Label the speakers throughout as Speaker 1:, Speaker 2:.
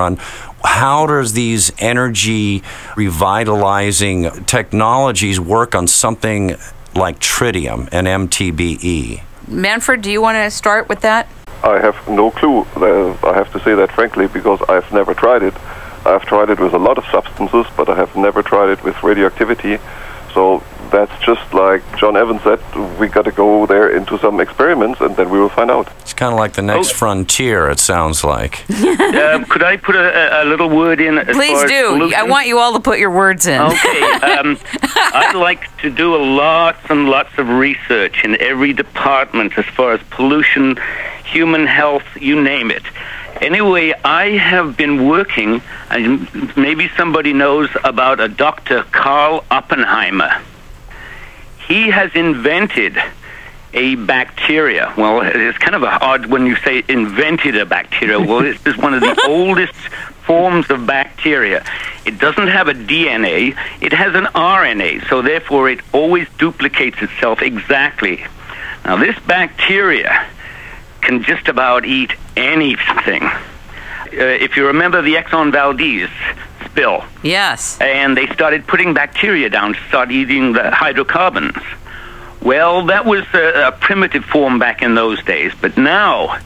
Speaker 1: on how does these energy revitalizing technologies work on something like tritium and MTBE?
Speaker 2: Manfred, do you want to start with that?
Speaker 3: I have no clue. I have to say that frankly because I've never tried it. I've tried it with a lot of substances, but I have never tried it with radioactivity. So that's just like John Evans said, we got to go there into some experiments and then we will find out.
Speaker 1: It's kind of like the next oh. frontier, it sounds like.
Speaker 4: um, could I put a, a, little word in?
Speaker 2: Please do. Pollution? I want you all to put your words in.
Speaker 4: Okay. Um, I'd like to do a lots and lots of research in every department as far as pollution, human health, you name it. Anyway, I have been working, and maybe somebody knows about a Dr. Carl Oppenheimer. He has invented a bacteria. Well, it's kind of a odd when you say invented a bacteria. Well, this is one of the oldest forms of bacteria. It doesn't have a DNA, it has an RNA, so therefore it always duplicates itself exactly. Now, this bacteria can just about eat anything. Uh, if you remember the Exxon Valdez spill.
Speaker 2: Yes.
Speaker 4: And they started putting bacteria down to start eating the hydrocarbons. Well, that was a, a primitive form back in those days, but now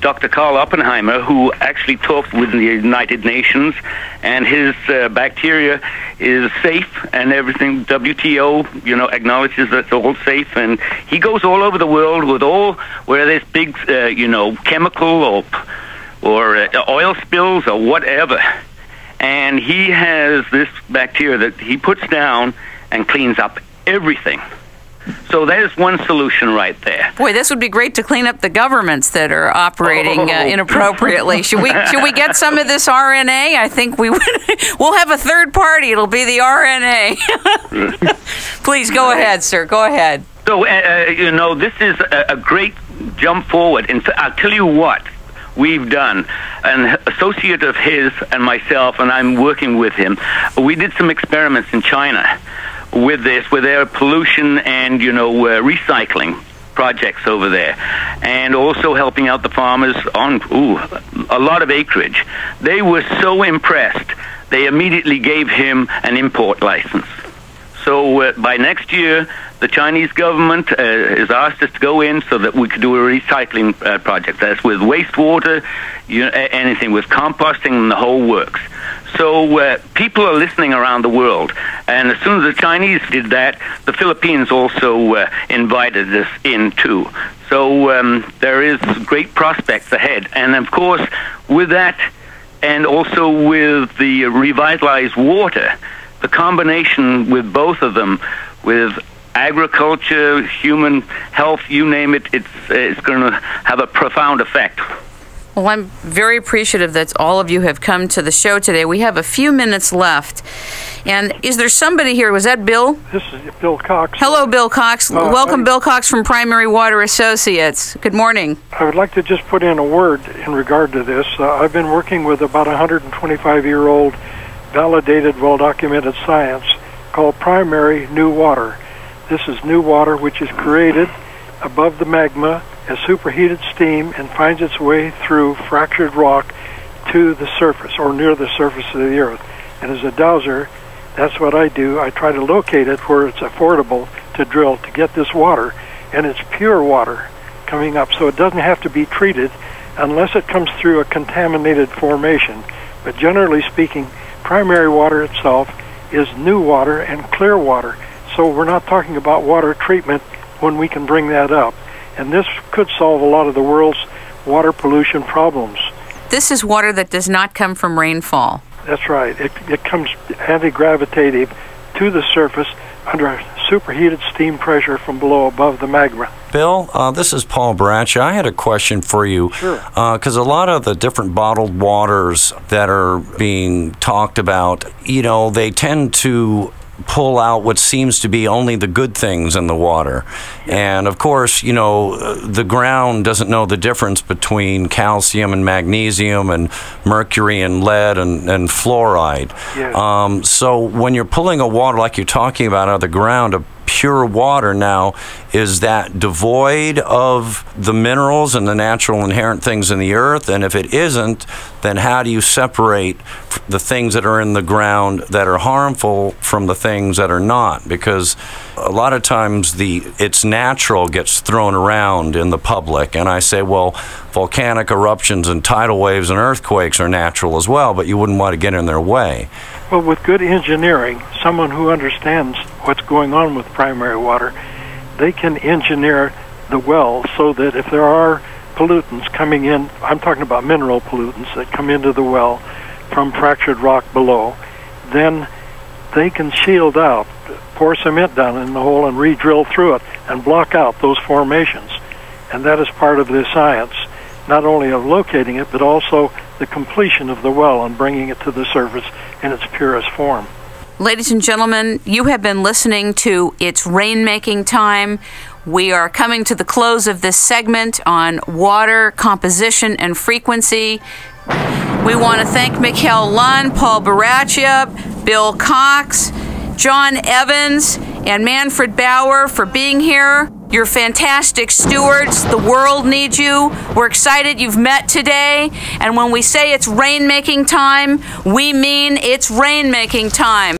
Speaker 4: Dr. Carl Oppenheimer, who actually talked with the United Nations, and his uh, bacteria is safe and everything. WTO, you know, acknowledges that it's all safe, and he goes all over the world with all where there's big, uh, you know, chemical or or uh, oil spills or whatever, and he has this bacteria that he puts down and cleans up everything. So there's one solution right there.
Speaker 2: Boy, this would be great to clean up the governments that are operating uh, oh. inappropriately. should we should we get some of this RNA? I think we would. We'll have a third party. It'll be the RNA. Please go ahead, sir. Go ahead.
Speaker 4: So uh, uh, you know this is a, a great jump forward. And I'll tell you what we've done. An associate of his and myself, and I'm working with him. We did some experiments in China with this, with their pollution and you know uh, recycling projects over there, and also helping out the farmers on ooh, a lot of acreage. They were so impressed, they immediately gave him an import license. So uh, by next year, the Chinese government uh, has asked us to go in so that we could do a recycling uh, project. That's with wastewater, you know, anything with composting, and the whole works. So uh, people are listening around the world, and as soon as the Chinese did that, the Philippines also uh, invited us in too. So um, there is great prospects ahead, and of course, with that, and also with the revitalized water, the combination with both of them, with agriculture, human health, you name it, it's, it's going to have a profound effect.
Speaker 2: Well, I'm very appreciative that all of you have come to the show today. We have a few minutes left. And is there somebody here? Was that Bill?
Speaker 5: This is Bill Cox.
Speaker 2: Hello, Bill Cox. Uh, Welcome, I, Bill Cox from Primary Water Associates. Good morning.
Speaker 5: I would like to just put in a word in regard to this. Uh, I've been working with about 125 year old validated, well documented science called primary new water. This is new water which is created above the magma as superheated steam and finds its way through fractured rock to the surface or near the surface of the earth. And as a dowser, that's what I do. I try to locate it where it's affordable to drill to get this water. And it's pure water coming up, so it doesn't have to be treated unless it comes through a contaminated formation. But generally speaking, primary water itself is new water and clear water. So we're not talking about water treatment when we can bring that up and this could solve a lot of the world's water pollution problems.
Speaker 2: This is water that does not come from rainfall.
Speaker 5: That's right. It, it comes anti-gravitative to the surface under a superheated steam pressure from below above the magma.
Speaker 1: Bill, uh, this is Paul Bradshaw. I had a question for you.
Speaker 5: Sure.
Speaker 1: Because uh, a lot of the different bottled waters that are being talked about, you know, they tend to pull out what seems to be only the good things in the water. And of course, you know, the ground doesn't know the difference between calcium and magnesium and mercury and lead and, and fluoride. Um, so when you're pulling a water like you're talking about out of the ground, a pure water now, is that devoid of the minerals and the natural inherent things in the earth? And if it isn't, then how do you separate the things that are in the ground that are harmful from the things that are not? Because a lot of times the it's natural gets thrown around in the public, and I say, well, volcanic eruptions and tidal waves and earthquakes are natural as well, but you wouldn't want to get in their way.
Speaker 5: Well, with good engineering, someone who understands what's going on with primary water, they can engineer the well so that if there are pollutants coming in, I'm talking about mineral pollutants that come into the well from fractured rock below, then they can shield out, pour cement down in the hole and re-drill through it and block out those formations. And that is part of the science, not only of locating it, but also the completion of the well and bringing it to the surface in its purest form.
Speaker 2: Ladies and gentlemen, you have been listening to It's Rainmaking Time. We are coming to the close of this segment on water composition and frequency. We want to thank Mikael Lundt, Paul Veraccia, Bill Cox, John Evans, and Manfred Bower for being here. You're fantastic stewards. The world needs you. We're excited you've met today. And when we say it's rainmaking time, we mean it's rainmaking time.